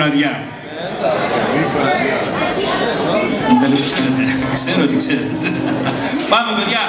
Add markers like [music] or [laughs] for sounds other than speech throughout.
βραδιά. Δεν το ξέρετε. Ξέρω ότι ξέρετε. Πάμε παιδιά.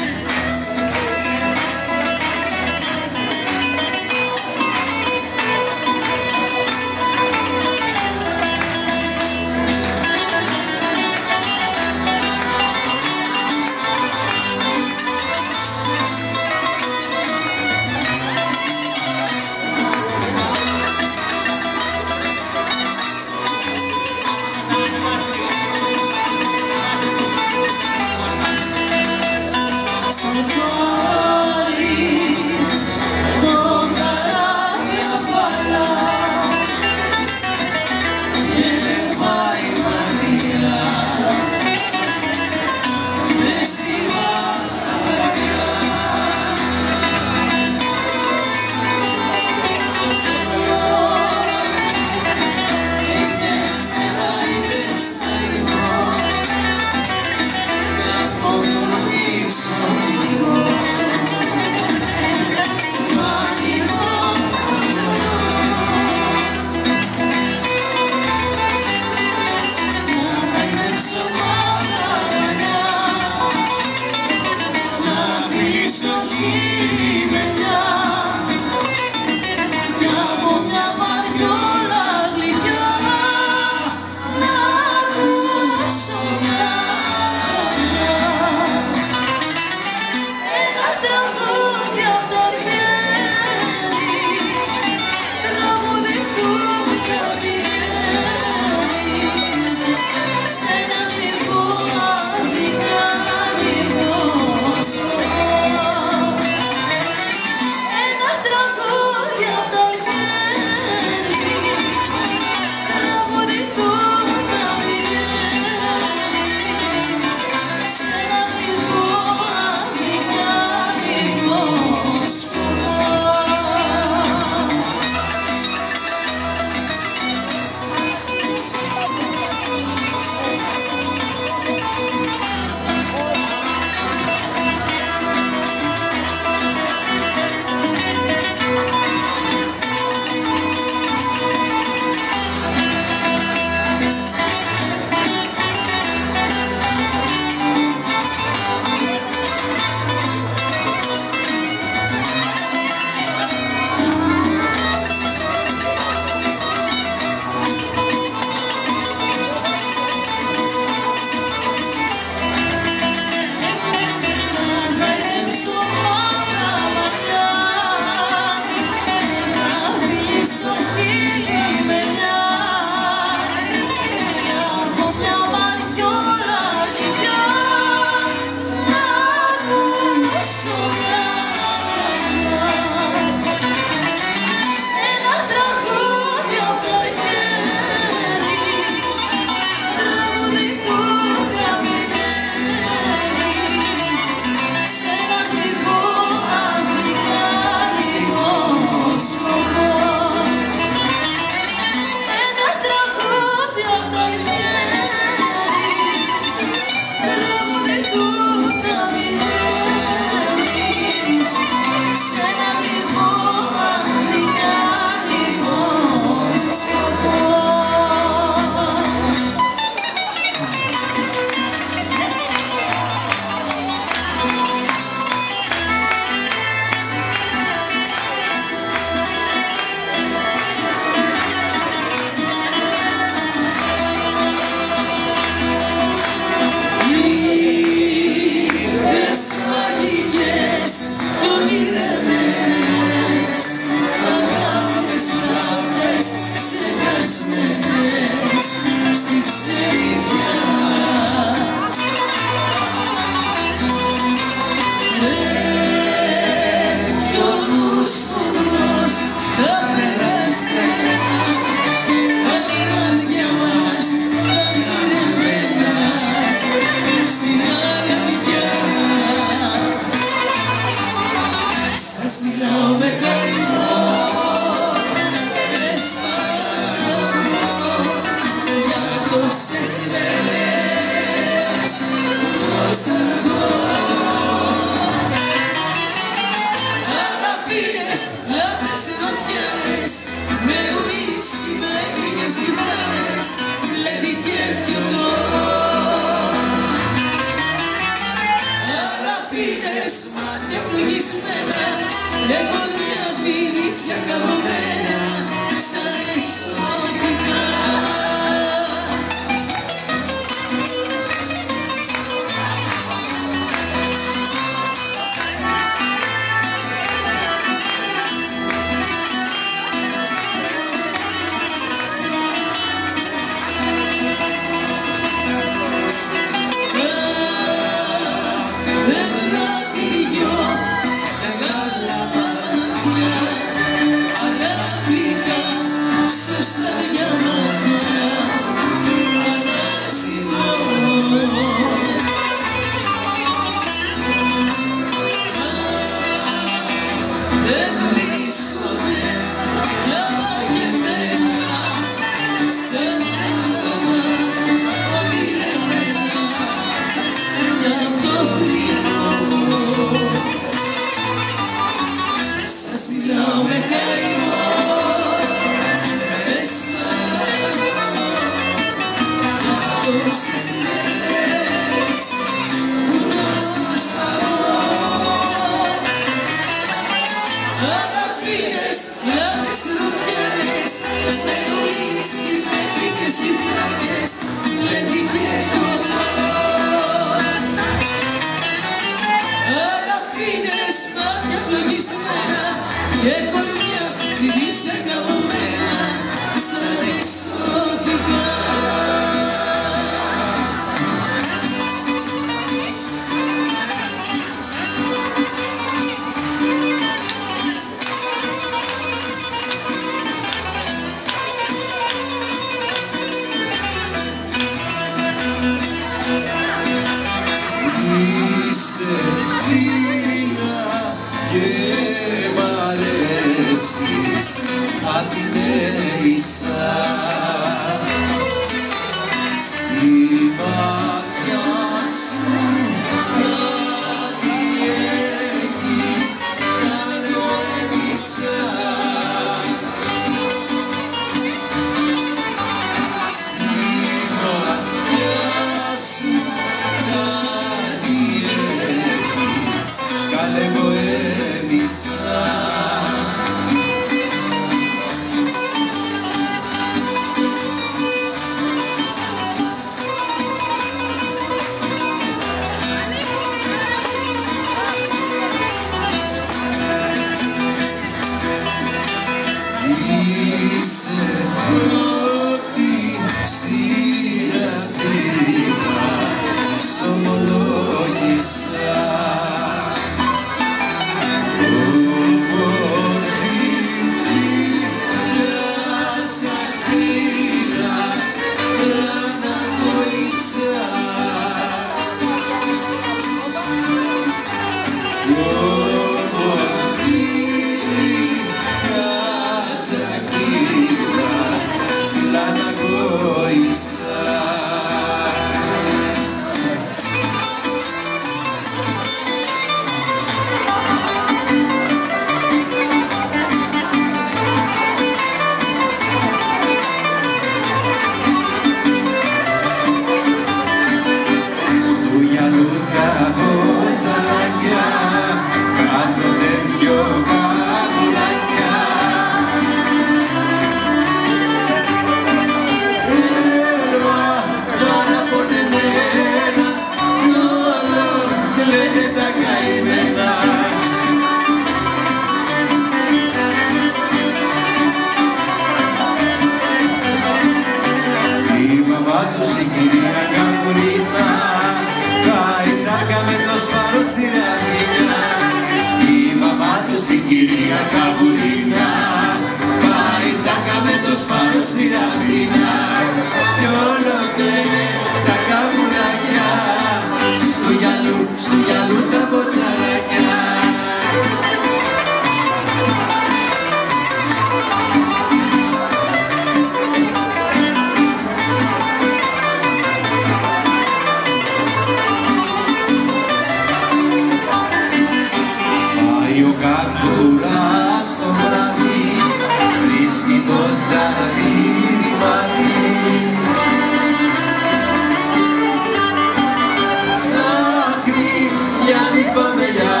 φαμελιά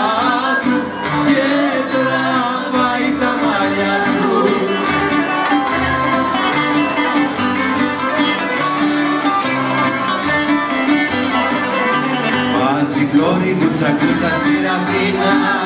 του και τραβάει τα μαλλιά του. Βάζει κλώρη του τσακούτσα στην Αθήνα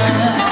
love. [laughs]